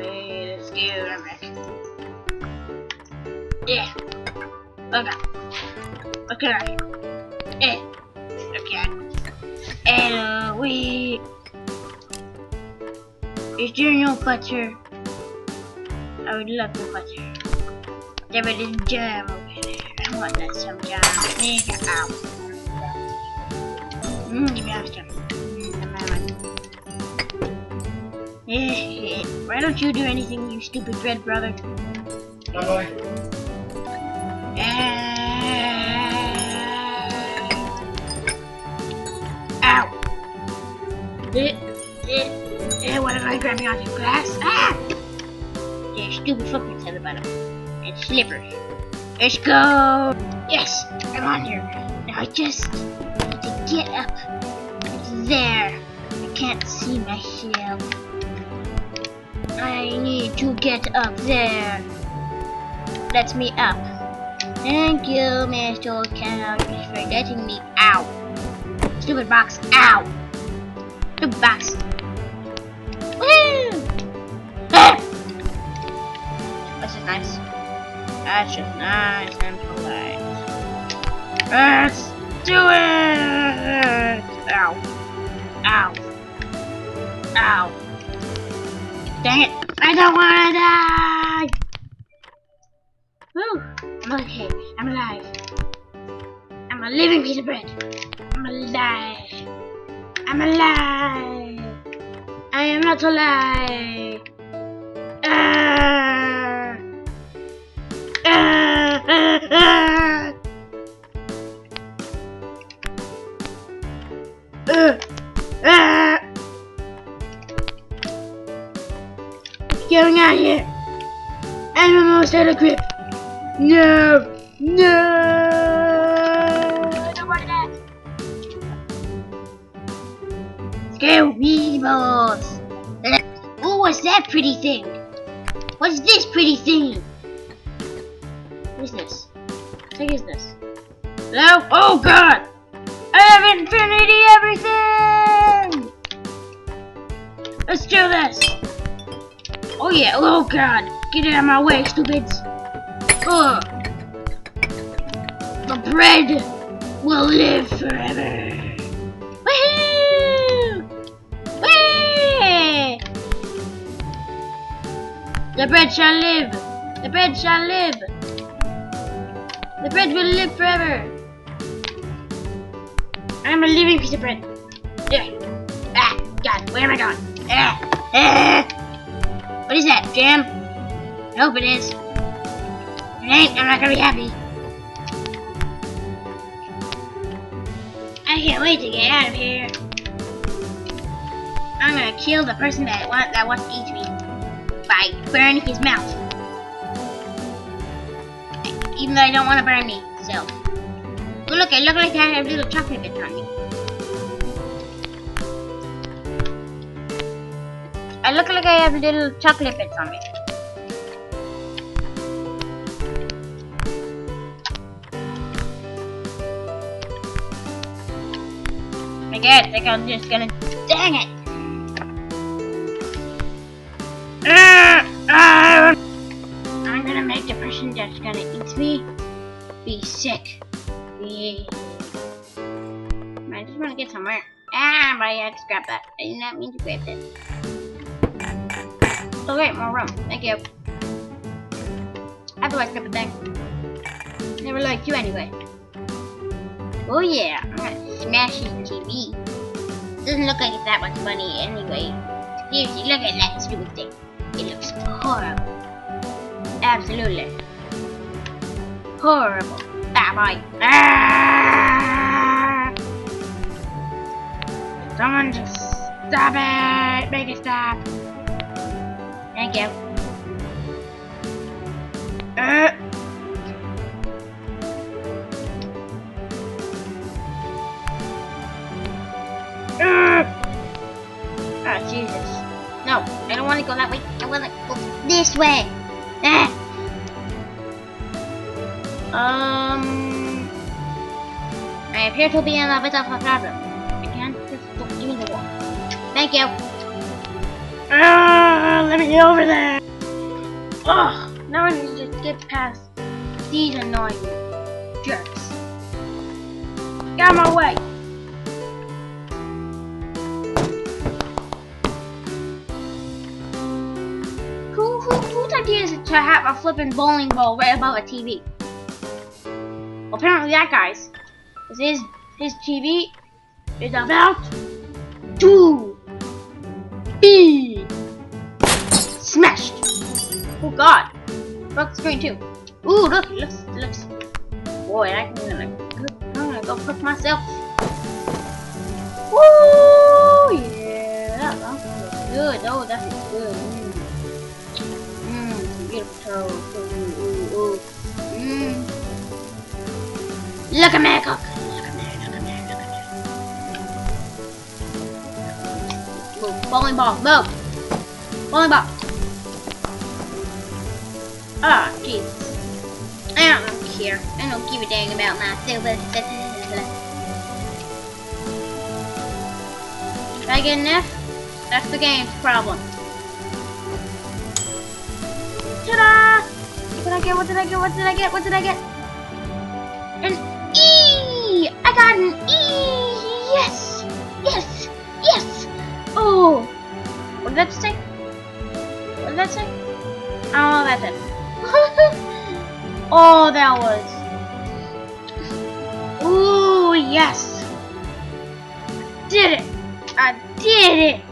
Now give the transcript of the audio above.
Let's go. I'm. Yeah. Okay. Okay. Eh. Okay. And uh, we. Is there no butter? I would love the butter. There it is jam over there. I want that some jam. Nigga, ow. Mmm, give me extra. Why don't you do anything, you stupid red brother? Bye bye. Ow! Eh, eh, eh, what am I grabbing onto glass? Ah! Yeah, stupid footprints at the bottom. And slippers. Let's go! Yes, I'm on here. Now I just need to get up. It's there. I can't see myself. I need to get up there. Let me up. Thank you, Mr. Couch, for letting me out. Stupid box. Ow! Stupid box. Woo! This is nice. That's just nice and polite. Let's do it! Ow. Ow. Ow. Dang it. I don't wanna die! Woo! I'm okay. I'm alive. I'm a living piece of bread. I'm alive. I'm alive. I am not alive. Ah. Ah, ah, ah. Going on here? I'm almost out of grip. No! No! Scare weevils! Oh, what's that pretty thing? What's this pretty thing? What is this? What is this? Hello? Oh god! I have infinity everything! Let's do this! Oh yeah, oh god! Get out of my way, stupids! Ugh. The bread will live forever. Woohoo! The bread shall live. The bread shall live. The bread will live forever. I'm a living piece of bread. Yeah. Ah, God, where am I going? Ah, ah. What is that, jam? I hope it is. If it ain't, I'm not gonna be happy. I can't wait to get out of here. I'm gonna kill the person that want that wants to eat me by burning his mouth. Even though I don't want to burn me, so. Look, I look like I have a little chocolate bits on me. I look like I have little chocolate bits on me. I guess I think I'm just gonna. Dang it! I'm gonna make the person that's gonna eat me be sick. Be. I just wanna get somewhere. Ah, but I had to grab that. I did not mean to grab it. Okay, more room. Thank you. Grab the thing? Never liked you anyway. Oh yeah, I'm gonna smash TV. Doesn't look like it's that much money anyway. Seriously, look at that stupid thing. It looks horrible. Absolutely. Horrible. Ah. Ah! Someone just stop it! Make it stop! Thank you. Uh. Uh. Ah, Jesus. No, I don't want to go that way. I want to go this way. Ah. Um, I appear to be in a bit of a problem. I can't just go in the wall. Thank you. Ah, let me Get over there! Ugh! Now I need to get past these annoying jerks. Get out of my way! Who, who, whose idea is it to have a flipping bowling ball right above a TV? Well, apparently that guy's. This is his TV is about to too. Ooh, look, looks, looks. Boy, I can. I'm gonna go cook myself. Woo! Yeah, that looks good. Oh, that is good. Mmm, mmm, beautiful toast. Ooh, ooh, ooh. Mmm. Look at me cook. Look at me, look at me, look at me. Move, bowling ball, move. Bowling ball. Ah, oh, Jesus. I don't care. I don't give a dang about my silver. Did I get enough? That's the game's problem. Ta-da! What did I get? What did I get? What did I get? What did I get? An E! I got an E! Yes! Yes! Yes! Oh! What did that say? What did that say? Oh, that's it. Oh, that was. Ooh, yes. Did it. I did it.